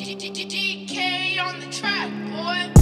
DK on the track, boy.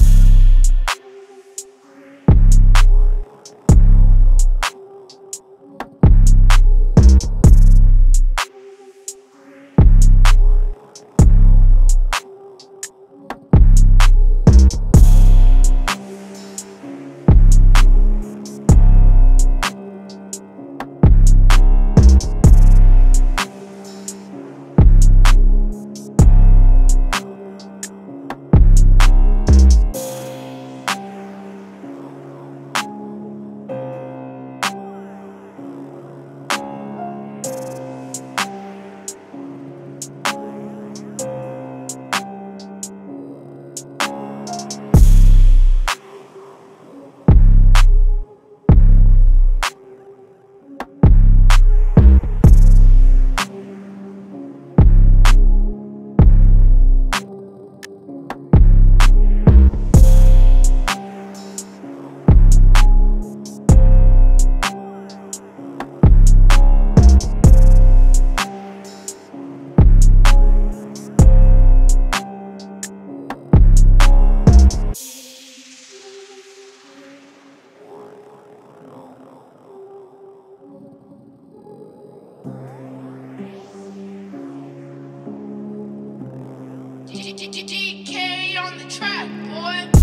DK on the track, boy.